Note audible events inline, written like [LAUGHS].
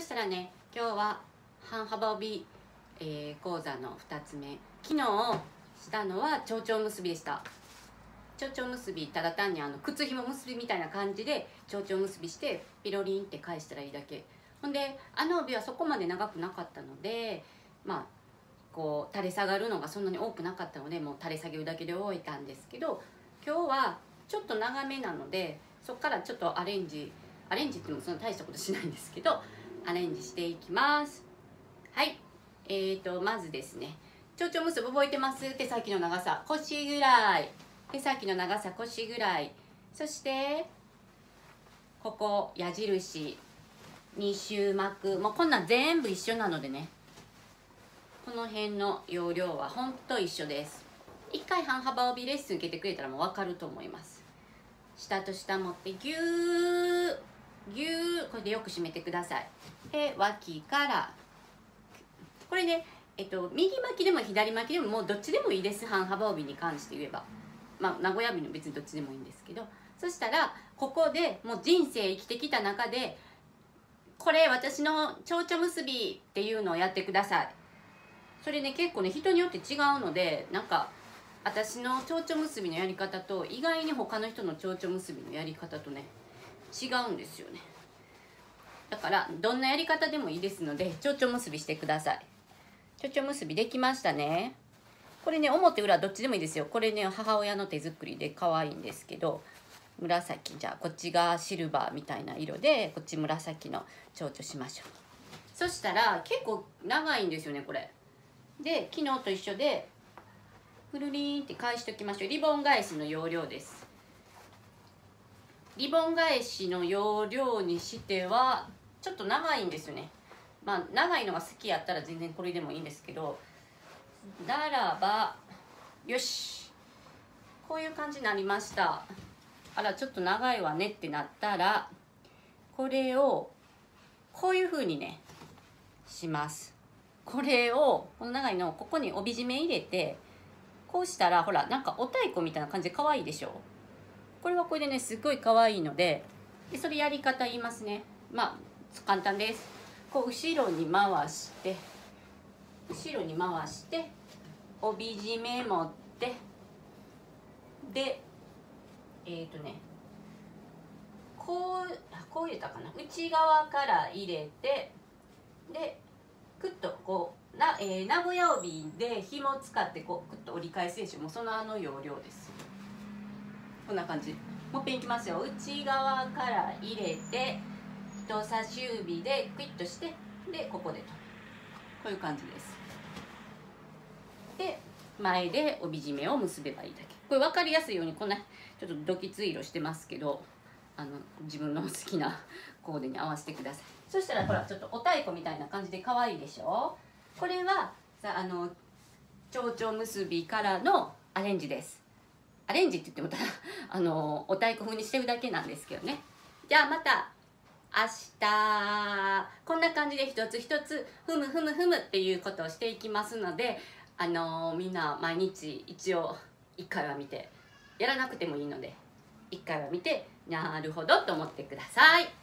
そしたらね今日は半幅帯、えー、講座の2つ目。昨日したのは蝶々結びでした。蝶々結びただ単にあの靴ひも結びみたいな感じで蝶々結びしてピロリンって返したらいいだけ。ほんであの帯はそこまで長くなかったのでまあこう垂れ下がるのがそんなに多くなかったのでもう垂れ下げるだけで終えたんですけど今日はちょっと長めなのでそこからちょっとアレンジアレンジってもそんな大したことしないんですけどアレンジしていきます。はい。えーとまずですね。蝶々結び覚えてます？手先の長さ腰ぐらい。手先の長さ腰ぐらい。そしてここ矢印。2周巻くもうこんなん全部一緒なのでね。この辺の容量はほんと一緒です。一回半幅帯レッスン受けてくれたらもう分かると思います。下と下持ってギュー。ギューこれでよく締めてください。で脇から。これねえっと右巻きでも左巻きでももうどっちでもいいです。半幅帯に関して言えば。まあ名古屋帯の別にどっちでもいいんですけど。そしたらここでもう人生生きてきた中でこれ私の蝶々結びっていうのをやってください。それね結構ね人によって違うのでなんか私の蝶々結びのやり方と意外に他の人の蝶々結びのやり方とね違うんですよね。だからどんなやり方でもいいですので蝶々結びしてください。蝶々結びできましたね。これね表裏どっちでもいいですよ。これね母親の手作りで可愛いんですけど紫じゃあこっちがシルバーみたいな色でこっち紫の蝶々しましょう。そしたら結構長いんですよねこれ。で昨日と一緒でふるりんって返しておきましょう。リボン返しの要領です。リボン返しの要領にしてはちょっと長いんですよね。まあ長いのが好きやったら全然これでもいいんですけどならばよし。こういう感じになりました。あらちょっと長いわねってなったらこれをこういう風にねします。これをこの長いのをここに帯締め入れてこうしたらほらなんかお太鼓みたいな感じで可愛いでしょ？これはこれでねすっごい可愛いのででそれやり方言いますね。まあ簡単です。こう後ろに回して後ろに回して帯締め持ってでえっ、ー、とねこうこう入れたかな？内側から入れてでクッとこうな、えー、名古屋帯で紐を使ってこうクッと折り返すでしょ？もうそのあの要領です。こんな感じ。もう一遍いきますよ。内側から入れて人差し指でクイッとしてでここでと。こういう感じです。で前で帯締めを結べばいいだけ。これ分かりやすいようにこんなちょっとドキツイ色してますけどあの自分の好きな [LAUGHS] コーデに合わせてください。そしたらほらちょっとお太鼓みたいな感じで可愛いでしょ。これはさあの蝶々結びからのアレンジです。アレンジって言ってもただ [LAUGHS] あのお太鼓風にしてるだけなんですけどねじゃあまた明日こんな感じで一つ一つふむふむふむっていうことをしていきますのであのみんな毎日一応1回は見てやらなくてもいいので1回は見てなるほどと思ってください。